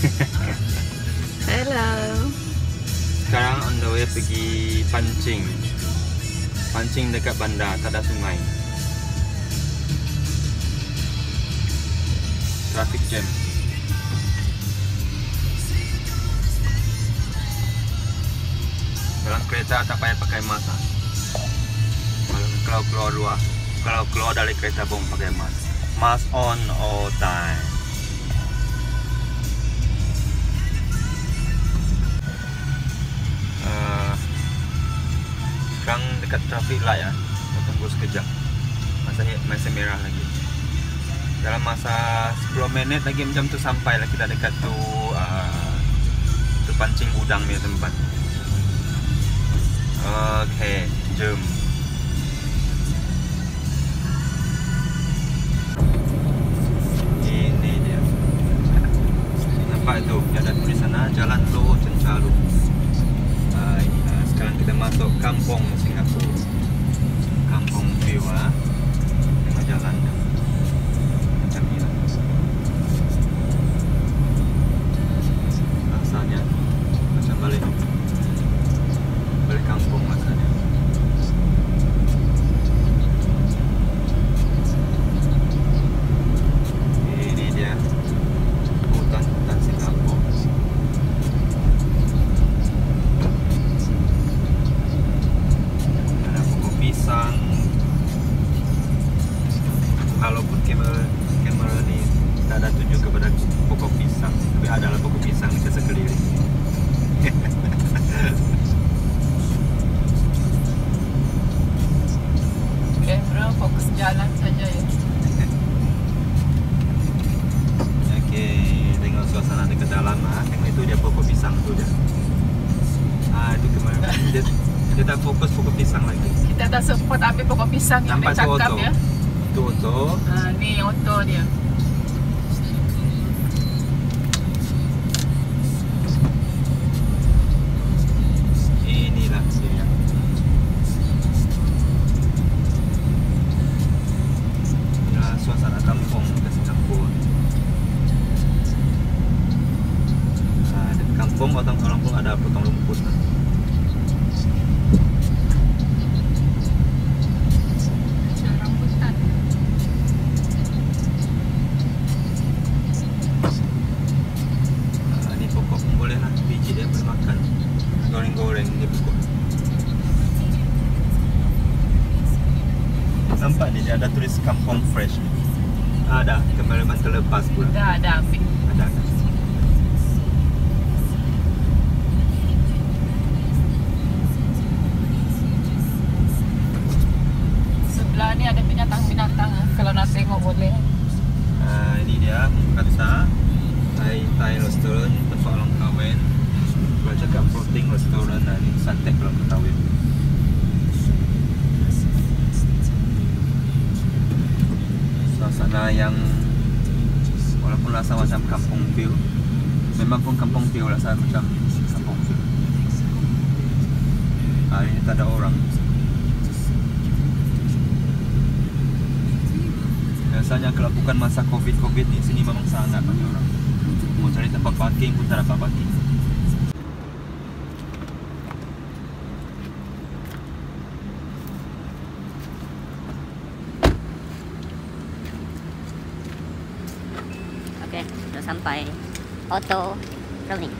Hello. Sekarang on the way pergi pancing. Pancing dekat bandar, tak ada sungai. Traffic jam. Dalam kereta tak payah pakai mata. Ah. Kalau keluar luar, kalau keluar dari kereta pun pakai mask. Mask on all time. Dekat traffic light ya kita tunggu sekejap masa masa merah lagi dalam masa 10 minit lagi macam tu sampai lah kita dekat tu uh, tu pancing udang punya tempat Okay, jom. Ini dia. Nampak tu, ada tulis sana Jalan Lo Cencalu. Uh, uh, sekarang kita masuk kampung Singapura. Kampung tak sempat ambil pokok pisang yang Nampak dia tu cakap auto. ya. Tu auto. Ha, ni auto dia. Boleh. Ah, Ini dia kata Thai, Thai restaurant Tempat orang kahwin. Kalau cakap floating restaurant lah ni Santek kalau kau kahwin Suasana yang Walaupun rasa macam kampung view Memang pun kampung view rasa macam kampung view Hari ini tak ada orang Biasanya kalau bukan masa covid-covid ni Sini memang sangat banyak orang. Mau cari tempat parking pun tak dapat parking. Okey, dah sampai. Auto rolling.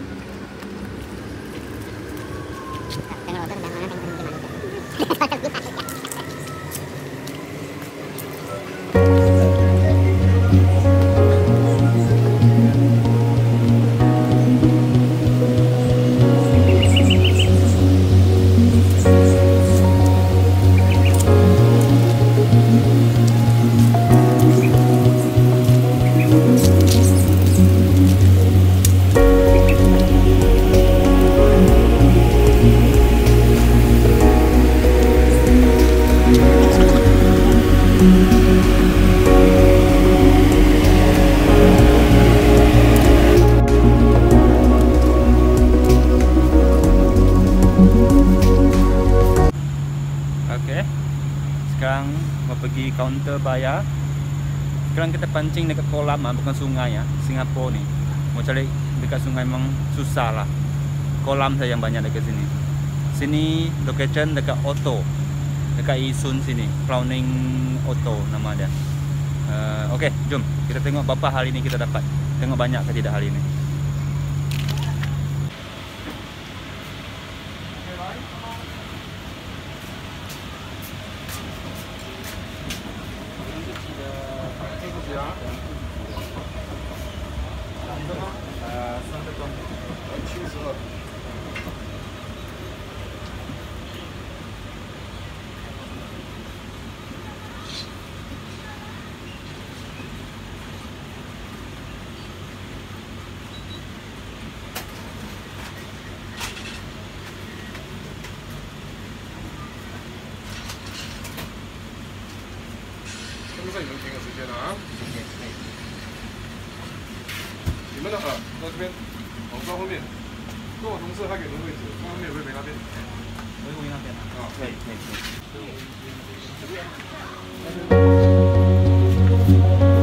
Sekarang mau pergi kaunter bayar. Sekarang kita pancing dekat kolam ah, bukan sungai ya. Singapura ni. Mau cari dekat sungai memang susah lah. Kolam saja yang banyak dekat sini. Sini location dekat Auto. dekat Isun sini. Crowning Auto nama dia. Uh, Okey, jom kita tengok berapa hari ni kita dapat. Tengok banyak ke tidak hari ni. 你们停个时间了啊！你们的耳，到这边，我到后面，跟我同事他给的位置，他后面有没有没那边？啊，啊可以可以可以。Tiga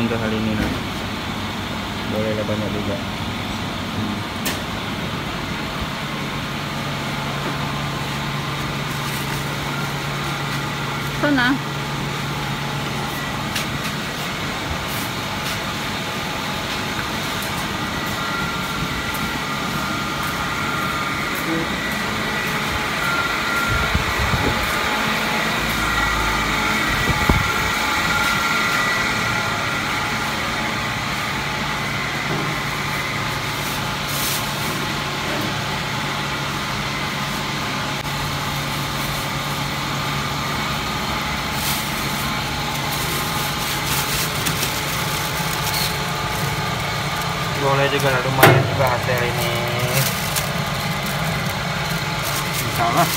untuk hal ini nak Bolehlah banyak juga. Hmm. Sana. So, lah lumayan juga hasil ini. Insyaallah.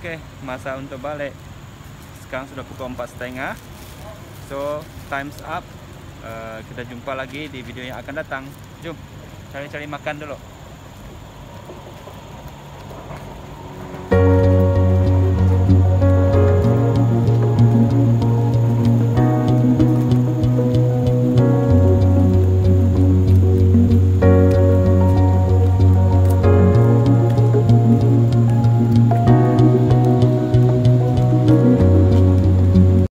Oke, masa untuk balik. Sekarang sudah pukul 4.30. So, time's up. Uh, kita jumpa lagi di video yang akan datang. Jom, cari-cari makan dulu.